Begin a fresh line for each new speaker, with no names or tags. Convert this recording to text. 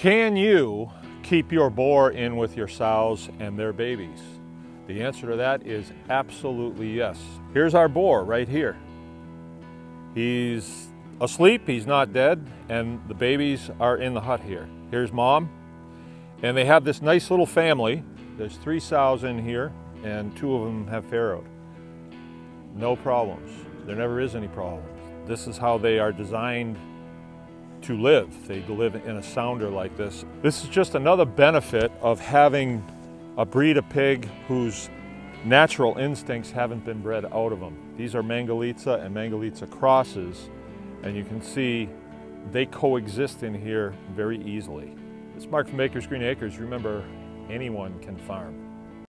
Can you keep your boar in with your sows and their babies? The answer to that is absolutely yes. Here's our boar right here. He's asleep, he's not dead, and the babies are in the hut here. Here's mom, and they have this nice little family. There's three sows in here, and two of them have farrowed. No problems. There never is any problems. This is how they are designed to live. They live in a sounder like this. This is just another benefit of having a breed of pig whose natural instincts haven't been bred out of them. These are Mangalitsa and Mangalitsa crosses, and you can see they coexist in here very easily. It's Mark from Baker's Green Acres. Remember, anyone can farm.